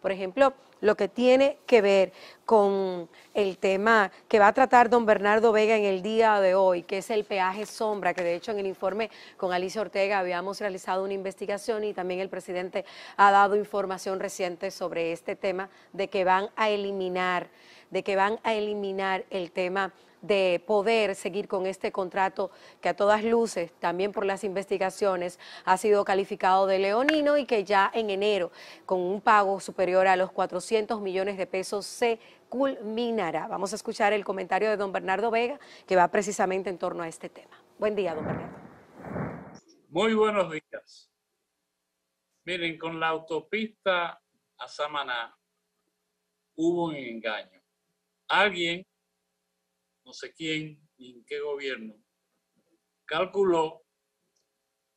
Por ejemplo, lo que tiene que ver con el tema que va a tratar don Bernardo Vega en el día de hoy, que es el peaje sombra, que de hecho en el informe con Alicia Ortega habíamos realizado una investigación y también el presidente ha dado información reciente sobre este tema de que van a eliminar, de que van a eliminar el tema de poder seguir con este contrato que a todas luces, también por las investigaciones, ha sido calificado de leonino y que ya en enero, con un pago superior a los 400 millones de pesos, se culminará. Vamos a escuchar el comentario de don Bernardo Vega, que va precisamente en torno a este tema. Buen día, don Bernardo. Muy buenos días. Miren, con la autopista a Samaná hubo un engaño. Alguien no sé quién ni en qué gobierno, calculó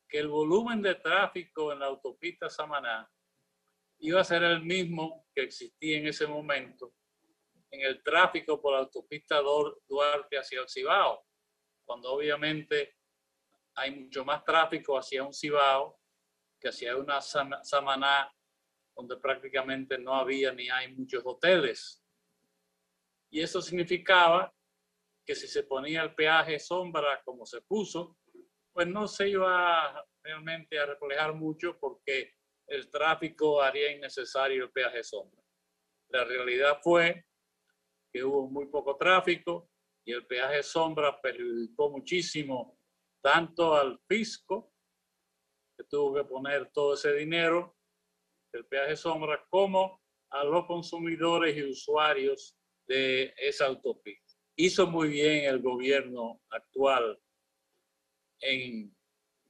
que el volumen de tráfico en la autopista Samaná iba a ser el mismo que existía en ese momento en el tráfico por la autopista Duarte hacia el Cibao, cuando obviamente hay mucho más tráfico hacia un Cibao que hacia una Samaná donde prácticamente no había ni hay muchos hoteles. Y eso significaba que si se ponía el peaje sombra como se puso, pues no se iba realmente a reflejar mucho porque el tráfico haría innecesario el peaje sombra. La realidad fue que hubo muy poco tráfico y el peaje sombra perjudicó muchísimo tanto al fisco, que tuvo que poner todo ese dinero, el peaje sombra, como a los consumidores y usuarios de esa autopista hizo muy bien el gobierno actual en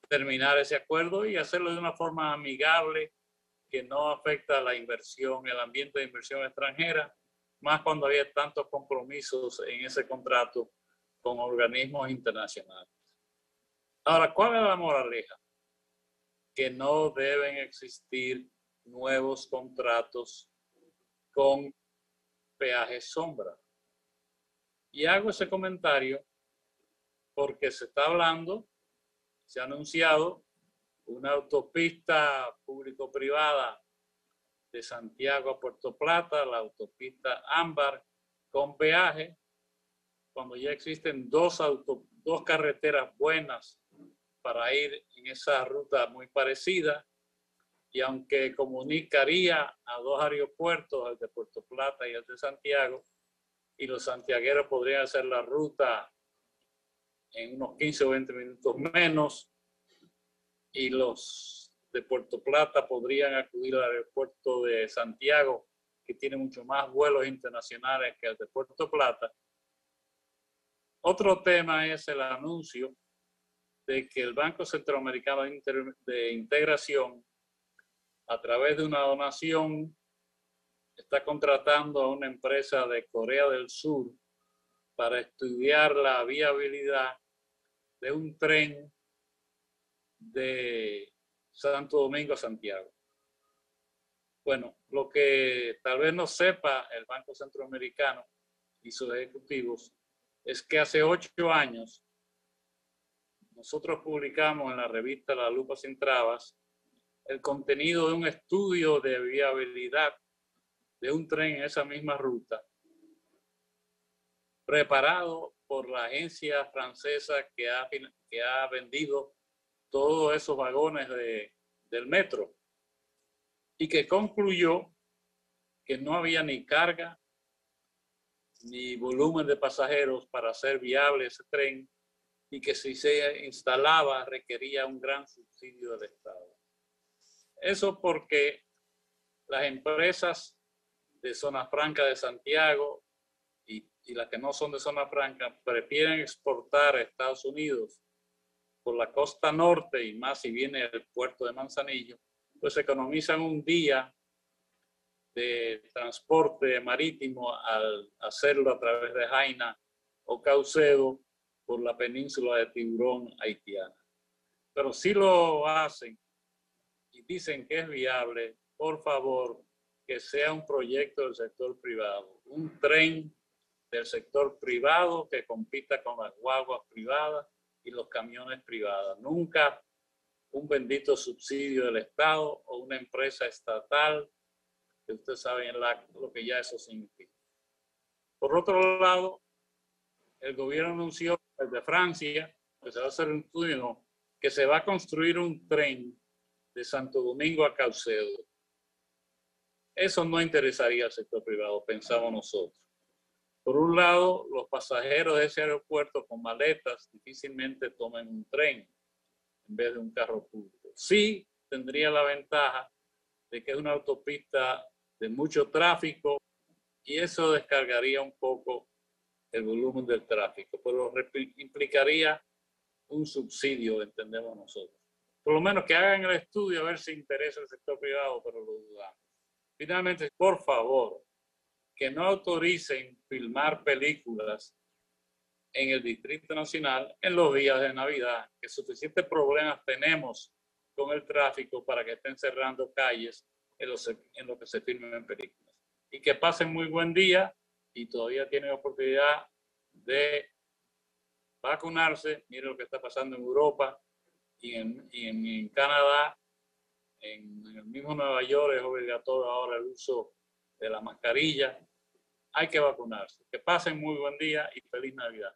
terminar ese acuerdo y hacerlo de una forma amigable que no afecta la inversión, el ambiente de inversión extranjera, más cuando había tantos compromisos en ese contrato con organismos internacionales. Ahora, ¿cuál es la moraleja? Que no deben existir nuevos contratos con peajes sombra. Y hago ese comentario porque se está hablando, se ha anunciado una autopista público-privada de Santiago a Puerto Plata, la autopista Ámbar, con peaje, cuando ya existen dos, auto, dos carreteras buenas para ir en esa ruta muy parecida, y aunque comunicaría a dos aeropuertos, el de Puerto Plata y el de Santiago, y los santiagueros podrían hacer la ruta en unos 15 o 20 minutos menos y los de Puerto Plata podrían acudir al aeropuerto de Santiago, que tiene mucho más vuelos internacionales que el de Puerto Plata. Otro tema es el anuncio de que el Banco Centroamericano de Integración, a través de una donación está contratando a una empresa de Corea del Sur para estudiar la viabilidad de un tren de Santo Domingo a Santiago. Bueno, lo que tal vez no sepa el Banco Centroamericano y sus ejecutivos es que hace ocho años nosotros publicamos en la revista La Lupa Sin Trabas el contenido de un estudio de viabilidad de un tren en esa misma ruta, preparado por la agencia francesa que ha, que ha vendido todos esos vagones de, del metro y que concluyó que no había ni carga ni volumen de pasajeros para hacer viable ese tren y que si se instalaba requería un gran subsidio del Estado. Eso porque las empresas de zona franca de Santiago y, y las que no son de zona franca prefieren exportar a Estados Unidos por la costa norte y más si viene el puerto de Manzanillo, pues economizan un día de transporte marítimo al hacerlo a través de Jaina o Caucedo por la península de Tiburón haitiana. Pero si lo hacen y dicen que es viable, por favor, que sea un proyecto del sector privado, un tren del sector privado que compita con las guaguas privadas y los camiones privados. Nunca un bendito subsidio del Estado o una empresa estatal que ustedes saben lo que ya eso significa. Por otro lado, el gobierno anunció desde Francia que se va a hacer un estudio que se va a construir un tren de Santo Domingo a Caucedo. Eso no interesaría al sector privado, pensamos nosotros. Por un lado, los pasajeros de ese aeropuerto con maletas difícilmente tomen un tren en vez de un carro público. Sí tendría la ventaja de que es una autopista de mucho tráfico y eso descargaría un poco el volumen del tráfico, pero implicaría un subsidio, entendemos nosotros. Por lo menos que hagan el estudio a ver si interesa el sector privado, pero lo dudamos. Finalmente, por favor, que no autoricen filmar películas en el Distrito Nacional en los días de Navidad, que suficientes problemas tenemos con el tráfico para que estén cerrando calles en, en lo que se filmen películas. Y que pasen muy buen día y todavía tienen oportunidad de vacunarse. Miren lo que está pasando en Europa y en, en, Canadá, en, el mismo Nueva York es obligatorio ahora el uso de la mascarilla. Hay que vacunarse. Que pasen muy buen día y feliz Navidad.